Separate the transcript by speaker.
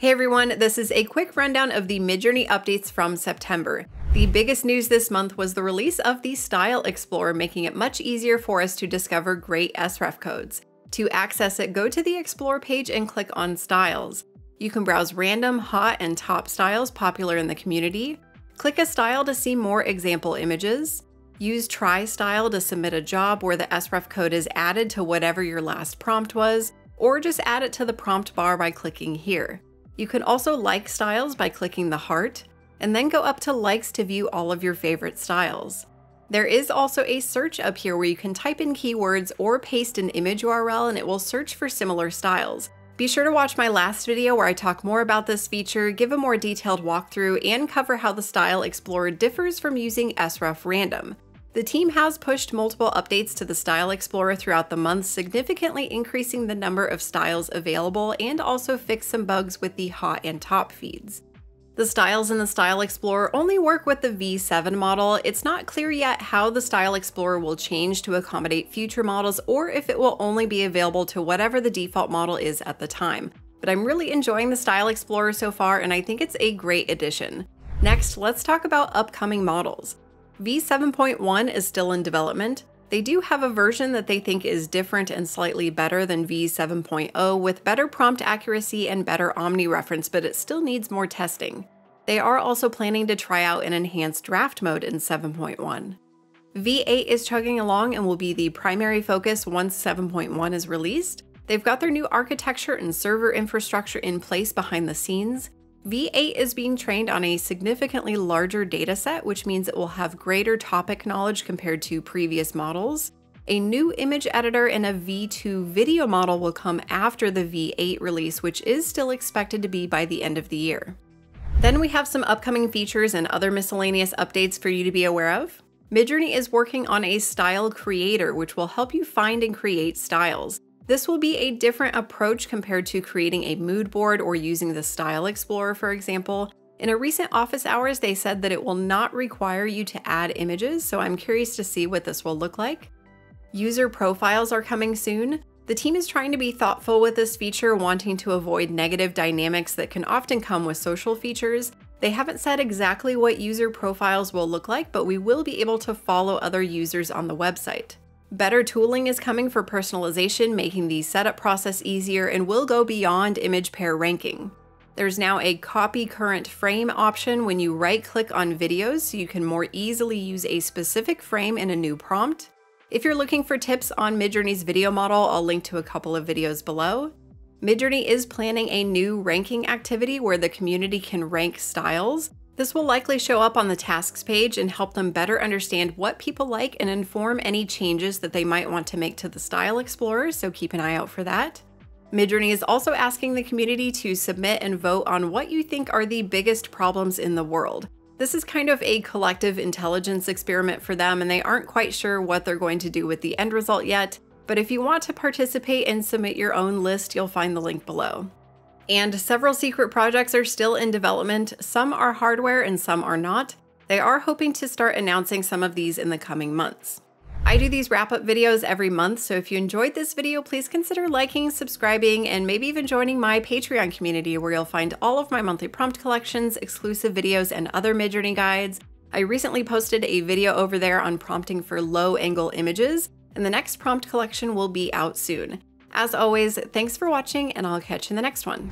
Speaker 1: Hey everyone, this is a quick rundown of the Midjourney updates from September. The biggest news this month was the release of the Style Explorer, making it much easier for us to discover great SREF codes. To access it, go to the Explore page and click on Styles. You can browse random, hot, and top styles popular in the community. Click a style to see more example images. Use Try Style to submit a job where the SREF code is added to whatever your last prompt was, or just add it to the prompt bar by clicking here. You can also like styles by clicking the heart, and then go up to likes to view all of your favorite styles. There is also a search up here where you can type in keywords or paste an image URL and it will search for similar styles. Be sure to watch my last video where I talk more about this feature, give a more detailed walkthrough, and cover how the Style Explorer differs from using SREF Random. The team has pushed multiple updates to the Style Explorer throughout the month, significantly increasing the number of styles available and also fixed some bugs with the hot and top feeds. The styles in the Style Explorer only work with the V7 model. It's not clear yet how the Style Explorer will change to accommodate future models or if it will only be available to whatever the default model is at the time. But I'm really enjoying the Style Explorer so far and I think it's a great addition. Next, let's talk about upcoming models. V7.1 is still in development. They do have a version that they think is different and slightly better than V7.0 with better prompt accuracy and better omni-reference, but it still needs more testing. They are also planning to try out an enhanced draft mode in 7.1. V8 is chugging along and will be the primary focus once 7.1 is released. They've got their new architecture and server infrastructure in place behind the scenes. V8 is being trained on a significantly larger dataset, which means it will have greater topic knowledge compared to previous models. A new image editor and a V2 video model will come after the V8 release, which is still expected to be by the end of the year. Then we have some upcoming features and other miscellaneous updates for you to be aware of. Midjourney is working on a style creator, which will help you find and create styles. This will be a different approach compared to creating a mood board or using the Style Explorer, for example. In a recent office hours, they said that it will not require you to add images, so I'm curious to see what this will look like. User profiles are coming soon. The team is trying to be thoughtful with this feature, wanting to avoid negative dynamics that can often come with social features. They haven't said exactly what user profiles will look like, but we will be able to follow other users on the website. Better tooling is coming for personalization, making the setup process easier and will go beyond image pair ranking. There's now a copy current frame option when you right click on videos so you can more easily use a specific frame in a new prompt. If you're looking for tips on Midjourney's video model, I'll link to a couple of videos below. Midjourney is planning a new ranking activity where the community can rank styles. This will likely show up on the tasks page and help them better understand what people like and inform any changes that they might want to make to the Style Explorer, so keep an eye out for that. Midjourney is also asking the community to submit and vote on what you think are the biggest problems in the world. This is kind of a collective intelligence experiment for them, and they aren't quite sure what they're going to do with the end result yet. But if you want to participate and submit your own list, you'll find the link below and several secret projects are still in development. Some are hardware and some are not. They are hoping to start announcing some of these in the coming months. I do these wrap up videos every month, so if you enjoyed this video, please consider liking, subscribing, and maybe even joining my Patreon community where you'll find all of my monthly prompt collections, exclusive videos, and other Midjourney guides. I recently posted a video over there on prompting for low angle images, and the next prompt collection will be out soon. As always, thanks for watching and I'll catch you in the next one.